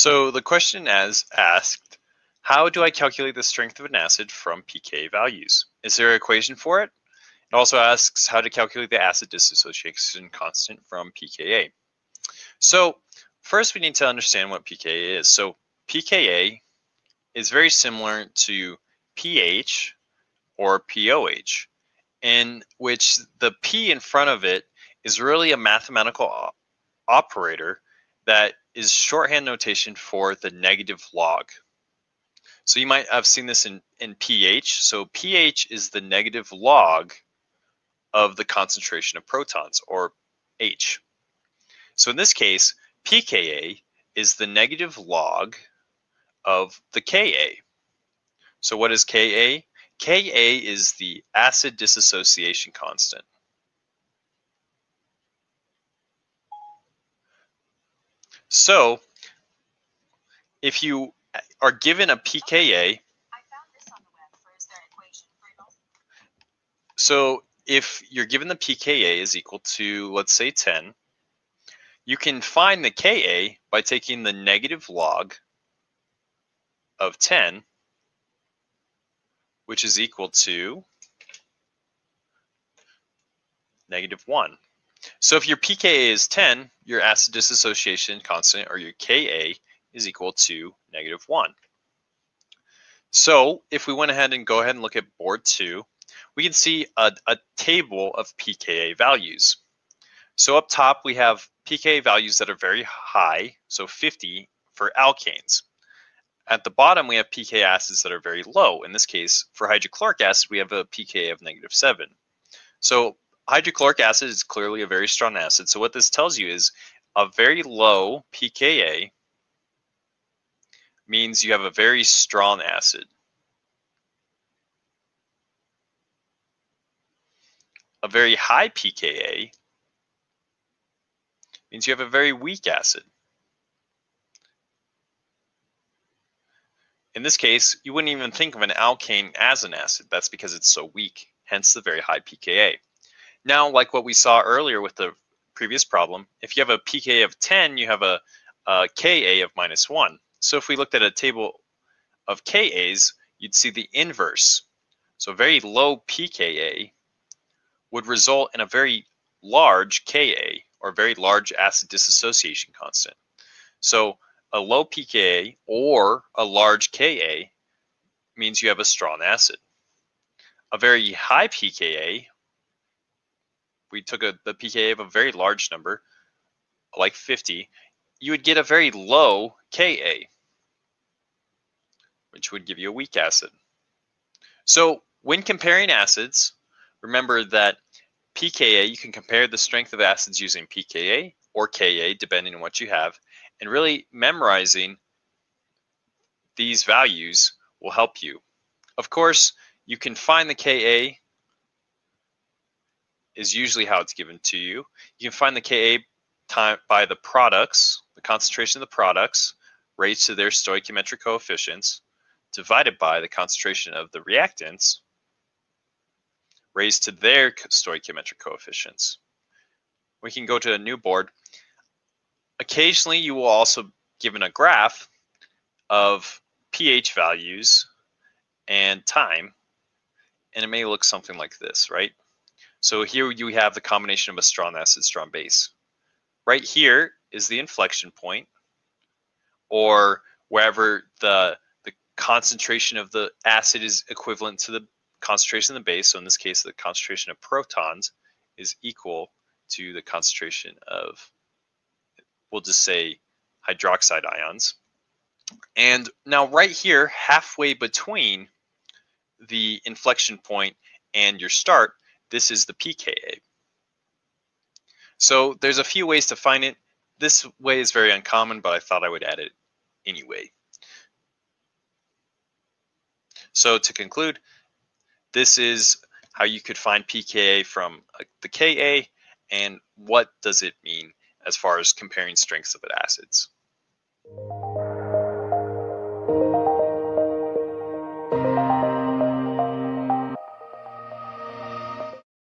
So the question as asked, how do I calculate the strength of an acid from pKa values? Is there an equation for it? It also asks how to calculate the acid dissociation constant from pKa. So first we need to understand what pKa is. So pKa is very similar to pH or pOH, in which the P in front of it is really a mathematical operator that is shorthand notation for the negative log. So you might have seen this in, in pH. So pH is the negative log of the concentration of protons, or H. So in this case, pKa is the negative log of the Ka. So what is Ka? Ka is the acid dissociation constant. So if you are given a pKa, so if you're given the pKa is equal to, let's say 10, you can find the Ka by taking the negative log of 10, which is equal to negative 1. So if your pKa is 10, your acid dissociation constant, or your Ka, is equal to negative 1. So if we went ahead and go ahead and look at board 2, we can see a, a table of pKa values. So up top, we have pKa values that are very high, so 50 for alkanes. At the bottom, we have pKa acids that are very low. In this case, for hydrochloric acid, we have a pKa of negative 7. So hydrochloric acid is clearly a very strong acid. So what this tells you is a very low pKa means you have a very strong acid. A very high pKa means you have a very weak acid. In this case, you wouldn't even think of an alkane as an acid. That's because it's so weak, hence the very high pKa. Now, like what we saw earlier with the previous problem, if you have a pKa of 10, you have a, a Ka of minus 1. So if we looked at a table of Kas, you'd see the inverse. So very low pKa would result in a very large Ka, or very large acid dissociation constant. So a low pKa or a large Ka means you have a strong acid. A very high pKa we took a, the pKa of a very large number, like 50, you would get a very low Ka, which would give you a weak acid. So when comparing acids, remember that pKa, you can compare the strength of acids using pKa or Ka, depending on what you have, and really memorizing these values will help you. Of course, you can find the Ka is usually how it's given to you. You can find the Ka time by the products, the concentration of the products, raised to their stoichiometric coefficients, divided by the concentration of the reactants, raised to their stoichiometric coefficients. We can go to a new board. Occasionally, you will also given a graph of pH values and time, and it may look something like this, right? So here you have the combination of a strong acid, strong base. Right here is the inflection point, or wherever the, the concentration of the acid is equivalent to the concentration of the base. So in this case, the concentration of protons is equal to the concentration of, we'll just say, hydroxide ions. And now right here, halfway between the inflection point and your start, this is the pKa. So there's a few ways to find it. This way is very uncommon, but I thought I would add it anyway. So to conclude, this is how you could find pKa from uh, the Ka and what does it mean as far as comparing strengths of acids.